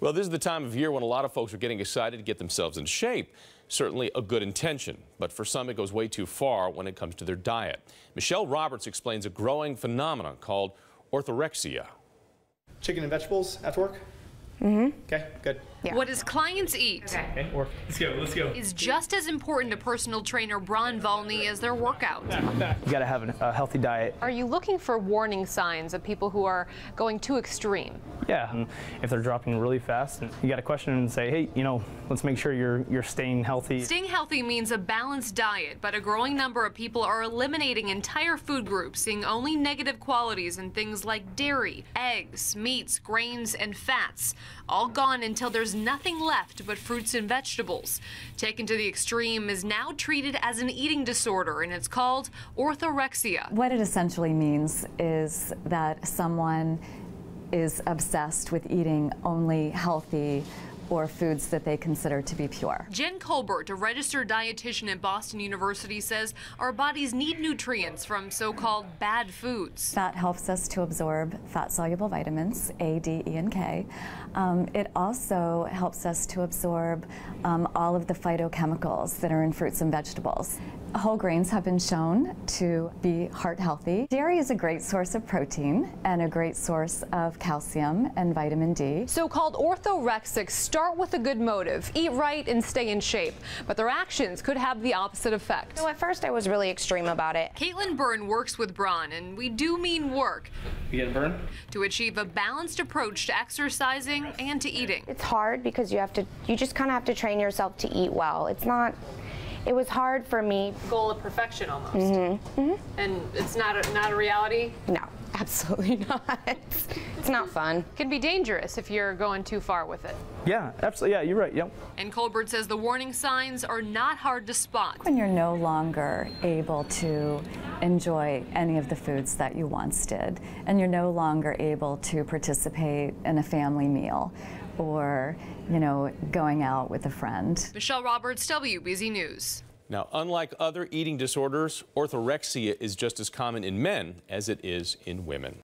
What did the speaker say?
Well, this is the time of year when a lot of folks are getting excited to get themselves in shape. Certainly a good intention, but for some it goes way too far when it comes to their diet. Michelle Roberts explains a growing phenomenon called orthorexia. Chicken and vegetables after work? Mm-hmm. Okay, good. Yeah. What his clients eat Okay, or let's go, let's go. is just as important to personal trainer Bron Volney as their workout. You got to have a healthy diet. Are you looking for warning signs of people who are going too extreme? Yeah, and if they're dropping really fast, you got to question and say, hey, you know, let's make sure you're you're staying healthy. Staying healthy means a balanced diet, but a growing number of people are eliminating entire food groups, seeing only negative qualities in things like dairy, eggs, meats, grains, and fats. All gone until there's nothing left but fruits and vegetables. Taken to the extreme is now treated as an eating disorder, and it's called orthorexia. What it essentially means is that someone is obsessed with eating only healthy or foods that they consider to be pure. Jen Colbert, a registered dietitian at Boston University, says our bodies need nutrients from so-called bad foods. Fat helps us to absorb fat-soluble vitamins, A, D, E, and K. Um, it also helps us to absorb um, all of the phytochemicals that are in fruits and vegetables. Whole grains have been shown to be heart healthy. Dairy is a great source of protein and a great source of calcium and vitamin D. So-called orthorexics start with a good motive, eat right and stay in shape, but their actions could have the opposite effect. So at first I was really extreme about it. Caitlin Byrne works with Bron, and we do mean work. You get a burn? To achieve a balanced approach to exercising and to eating. It's hard because you have to, you just kind of have to train yourself to eat well. It's not, it was hard for me. Goal of perfection almost. Mm-hmm. Mm-hmm. And it's not a, not a reality? No, absolutely not. it's not fun. It can be dangerous if you're going too far with it. Yeah, absolutely. Yeah, you're right. Yep. And Colbert says the warning signs are not hard to spot. When you're no longer able to enjoy any of the foods that you once did, and you're no longer able to participate in a family meal or, you know, going out with a friend. Michelle Roberts, WBZ News. Now, unlike other eating disorders, orthorexia is just as common in men as it is in women.